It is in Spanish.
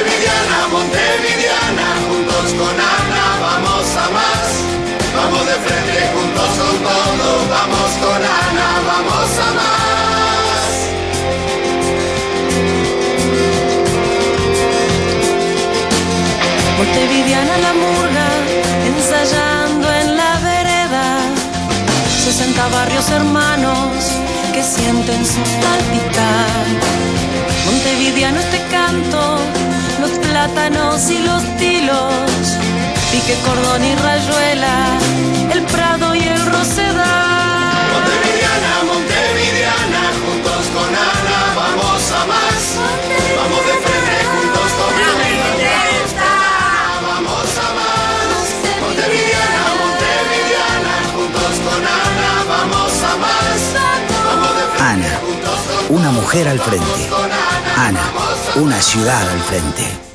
Montevidiana, Montevidiana, juntos con Ana vamos a más. Vamos de frente, juntos con todo, vamos con Ana, vamos a más. Montevidiana la murga, ensayando en la vereda. 60 barrios hermanos que sienten su palpitar. Montevidiano este canto, y los tilos, pique, cordón y rayuela, el prado y el rosedal. Montevidiana, Montevidiana, juntos con Ana vamos a más. Vamos de frente, juntos con Ana. Vamos a más. Montevidiana, Montevidiana, juntos con Ana vamos a más. Vamos de frente, Ana, juntos con una mujer al frente. Ana, una ciudad al frente.